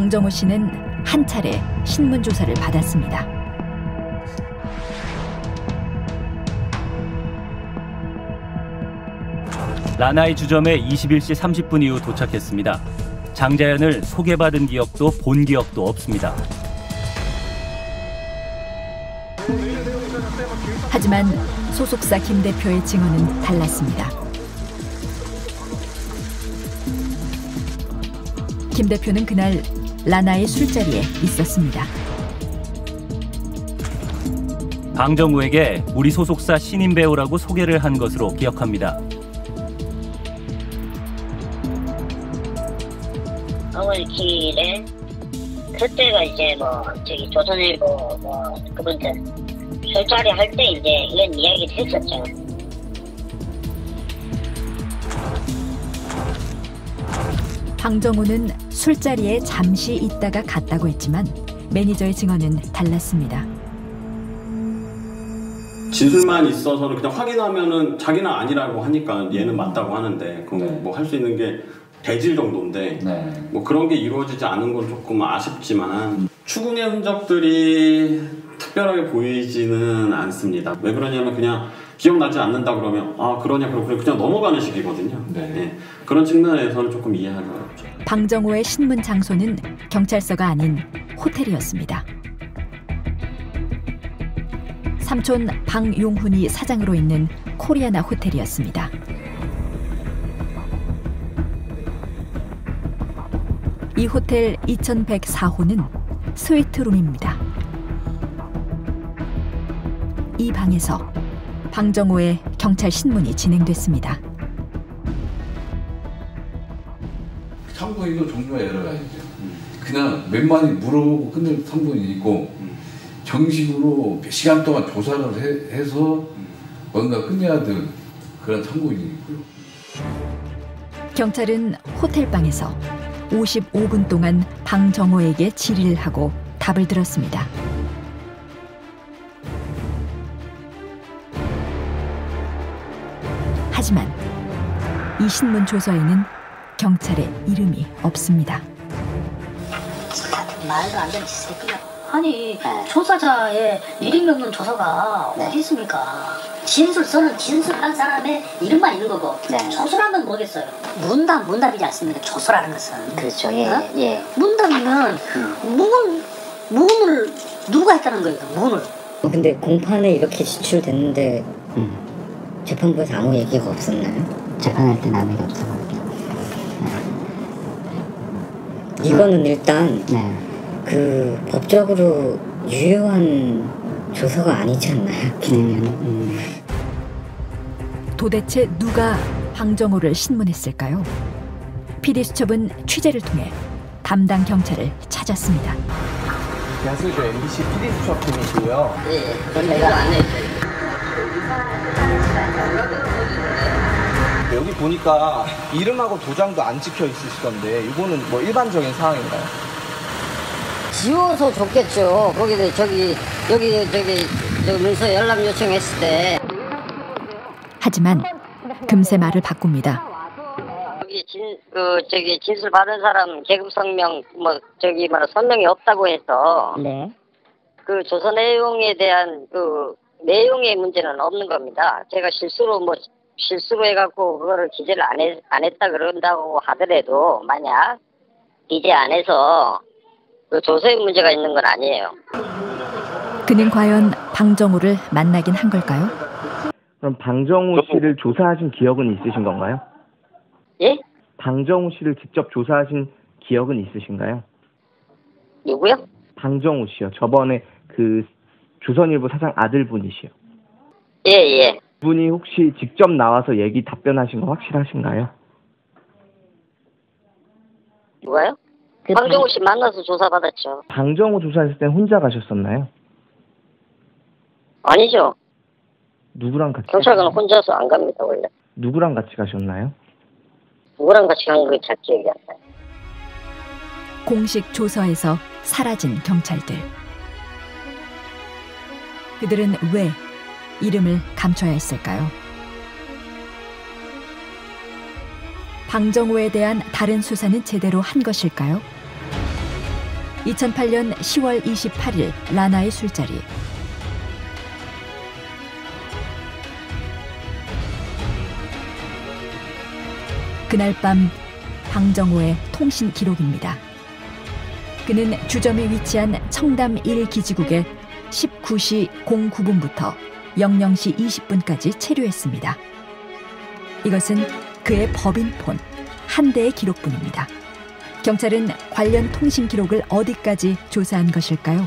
방정우 씨는 한 차례 신문 조사를 받았습니다. 라나이 주점에 21시 30분 이후 도착했습니다. 장자연을 소개받은 기억도 본 기억도 없습니다. 하지만 소속사 김 대표의 증언은 달랐습니다. 김 대표는 그날 라나의 술자리에 있었습니다. 방정우에게 우리 소속사 신인 배우라고 소개를 한 것으로 기억합니다. 서울길에 그때가 이제 뭐 저기 조선일보 뭐 그분들 술자리 할 때 이제 이런 이야기를 했었죠. 방정우는 술자리에 잠시 있다가 갔다고 했지만 매니저의 증언은 달랐습니다. 진술만 있어서는 그냥 확인하면은 자기는 아니라고 하니까 얘는 맞다고 하는데 그럼 네. 뭐할 수 있는 게 대질 정도인데 네. 뭐 그런 게 이루어지지 않은 건 조금 아쉽지만 추궁의 흔적들이 특별하게 보이지는 않습니다. 왜 그러냐면 그냥 기억나지 않는다 그러면 아 그러냐 그러고 그냥 넘어가는 식이거든요. 네. 그런 측면에서는 조금 이해하기 어렵죠. 방정우의 신문 장소는 경찰서가 아닌 호텔이었습니다. 삼촌 방용훈이 사장으로 있는 코리아나 호텔이었습니다. 이 호텔 2104호는 스위트룸입니다. 이 방에서 방정호의 경찰 신문이 진행됐습니다. 참고인도 종류가 여러 가지죠. 그냥 몇 마디 물어보고 끝낼 참고인이 있고 정식으로 몇 시간 동안 조사를 해, 해서 뭔가 끝내야 될 그런 참고인이 있고요. 경찰은 호텔방에서 55분 동안 방정호에게 질의를 하고 답을 들었습니다. 하지만 이 신문 조서에는 경찰의 이름이 없습니다. 말도 안 되는 짓을 했구나. 아니 조사자의 이름이 없는 조서가 어디 있습니까? 진술 써는 진술한 사람의 이름만 있는 거고 네. 조서란 건 모르겠어요. 문답 문답이지 않습니까? 조서라는 것은. 그렇죠. 예, 어? 예. 문답이면 문 문을 누가 했다는 거예요? 문을. 어, 근데 공판에 이렇게 지출됐는데 재판부에서 아무 얘기가 없었나요? 재판할 때는 아무 일 없어. 이거는 일단 네. 그 법적으로 유효한 조서가 아니지 않나요? 음. 도대체 누가 방정호를 신문했을까요? PD수첩은 취재를 통해 담당 경찰을 찾았습니다. 안녕하세요. 저 MBC PD 수첩팀이고요. 예, 그건 내가 안 해. 여기 보니까 이름하고 도장도 안 찍혀 있으시던데 이거는 뭐 일반적인 상황인가요? 지워서 줬겠죠. 거기에 저기 여기 저기 저 문서 연락 요청했을 때 하지만 금세 말을 바꿉니다. 여기 진, 그, 저기, 진술 받은 사람 계급 성명, 뭐, 저기, 뭐, 선명이 없다고 해서, 네. 그 조서 내용에 대한 그, 내용의 문제는 없는 겁니다. 제가 실수로 뭐, 실수로 해갖고, 그거를 기재를 안, 했, 안 했다 그런다고 하더라도, 만약, 기재 안 해서, 그 조서에 문제가 있는 건 아니에요. 그는 과연 방정호를 만나긴 한 걸까요? 그럼 방정우 씨를 조사하신 기억은 있으신 건가요? 예? 방정우 씨를 직접 조사하신 기억은 있으신가요? 누구요? 방정우 씨요. 저번에 그 조선일보 사장 아들분이시요. 예, 예. 분이 혹시 직접 나와서 얘기 답변하신 거 확실하신가요? 누가요? 방정우 씨 만나서 조사받았죠. 방정우 조사했을 때 혼자 가셨었나요? 아니죠. 누구랑 같이? 경찰관 은 혼자서 안 갑니다, 원래. 누구랑 같이 가셨나요? 누구랑 같이 간거잘 기억이 안 나요. 공식 조서에서 사라진 경찰들. 그들은 왜 이름을 감춰야 했을까요? 방정호에 대한 다른 수사는 제대로 한 것일까요? 2008년 10월 28일 라나의 술자리. 그날 밤 방정호의 통신 기록입니다. 그는 주점이 위치한 청담 1 기지국에 19시 09분부터 00시 20분까지 체류했습니다. 이것은 그의 법인폰 한 대의 기록뿐입니다. 경찰은 관련 통신 기록을 어디까지 조사한 것일까요?